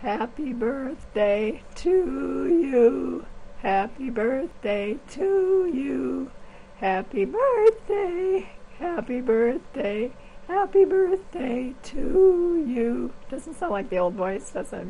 Happy birthday to you. Happy birthday to you. Happy birthday. Happy birthday. Happy birthday to you. Doesn't sound like the old voice, does it?